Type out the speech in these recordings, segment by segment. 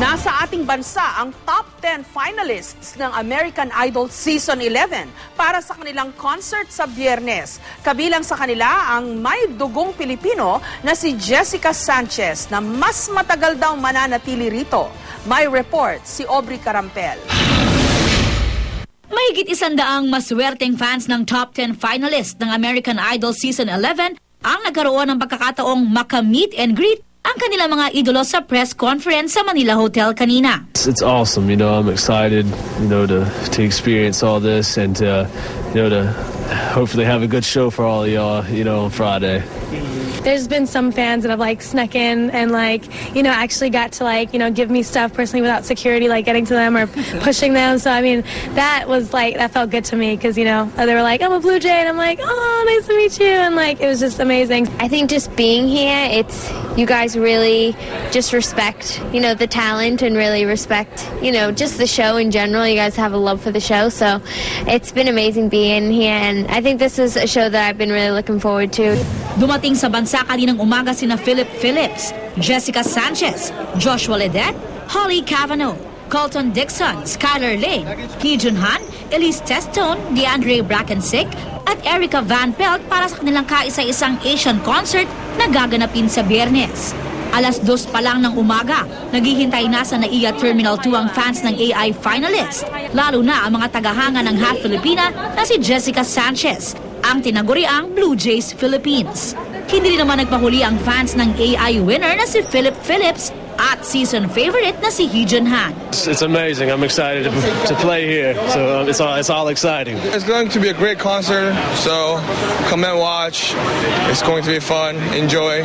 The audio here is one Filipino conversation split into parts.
Nasa ating bansa ang top 10 finalists ng American Idol Season 11 para sa kanilang concert sa biyernes. Kabilang sa kanila ang may dugong Pilipino na si Jessica Sanchez na mas matagal daw mananatili rito. May report si Aubrey Carampel. Mahigit isandaang maswerteng fans ng top 10 finalist ng American Idol Season 11 ang nagkaroon ng pagkakataong makamit and greet ang kanilang mga idolo sa press conference sa Manila Hotel kanina. It's, it's awesome, you know. I'm excited, you know, to to experience all this and to, you know, to hopefully have a good show for all of y'all, you know, on Friday. There's been some fans that have like snuck in and like you know actually got to like you know give me stuff personally without security like getting to them or pushing them. So I mean that was like that felt good to me because you know they were like I'm a Blue Jay and I'm like oh nice to meet you and like it was just amazing. I think just being here, it's you guys really just respect, you know, the talent and really respect, you know, just the show in general. You guys have a love for the show, so it's been amazing being here, and I think this is a show that I've been really looking forward to. Dumating sa bansa kaninang umaga sina Philip Phillips, Jessica Sanchez, Joshua Ledet, Holly Cavanaugh, Colton Dixon, Skylar Lane, Hee-Jun Han, Elise Testone, DeAndre Brackensick, at Erica Van Pelt para sa kanilang kaisa-isang Asian concert na gaganapin sa biyernes. Alas dos pa lang ng umaga, naghihintay na sa NAIA Terminal 2 ang fans ng AI finalist, lalo na ang mga tagahanga ng half Filipina na si Jessica Sanchez, ang tinaguriang Blue Jays Philippines. Hindi naman nagpahuli ang fans ng AI winner na si Philip Phillips at season favorite na si Hee-Jun Han. It's, it's amazing. I'm excited to, to play here. So um, it's all it's all exciting. It's going to be a great concert, so come and watch. It's going to be fun. Enjoy.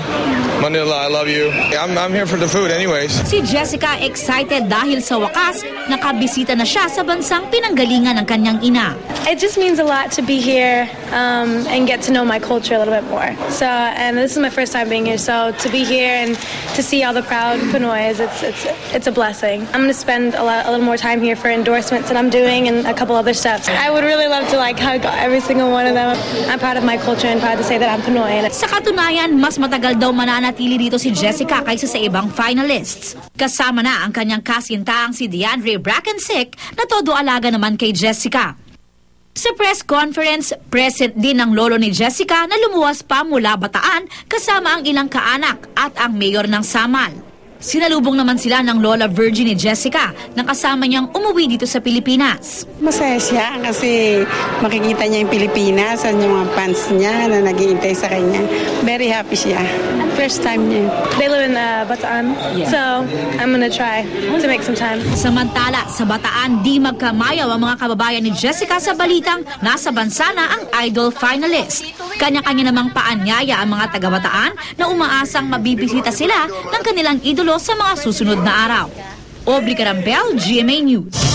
Manila, I love you. I'm, I'm here for the food anyways. Si Jessica excited dahil sa wakas nakabisita na siya sa bansang pinanggalingan ng kanyang ina. It just means a lot to be here um, and get to know my culture a little bit more. So and this is my first time being here, so to be here and to see all the proud Pinoys, it's it's it's a blessing. I'm going to spend a, lot, a little more time here for endorsements that I'm doing and a couple other stuff. I would really love to like hug every single one of them. I'm proud of my culture and proud to say that I'm Pinoy. Sa katunayan, mas matagal daw mananatili dito si Jessica kaysa sa ibang finalists. Kasama na ang kanyang kasintaang si DeAndre Brackensick na todo alaga naman kay Jessica. Sa press conference, present din ang lolo ni Jessica na lumuwas pa mula Bataan kasama ang ilang kaanak at ang mayor ng Samal. Sinalubong naman sila ng Lola Virgin ni Jessica na kasama niyang umuwi dito sa Pilipinas. Masaya siya kasi makikita niya yung Pilipinas at yung mga fans niya na naghihintay sa kanya. Very happy siya. First time niya. they live in uh, Bataan, so I'm going to try to make some time. Samantala, sa Bataan, di magkamayaw ang mga kababayan ni Jessica sa balitang nasa bansa na ang idol finalist. Kanya-kanya namang paanyaya ang mga taga-Bataan na umaasang mabibisita sila ng kanilang idolo sa mga susunod na araw. Aubrey Carambel, GMA News.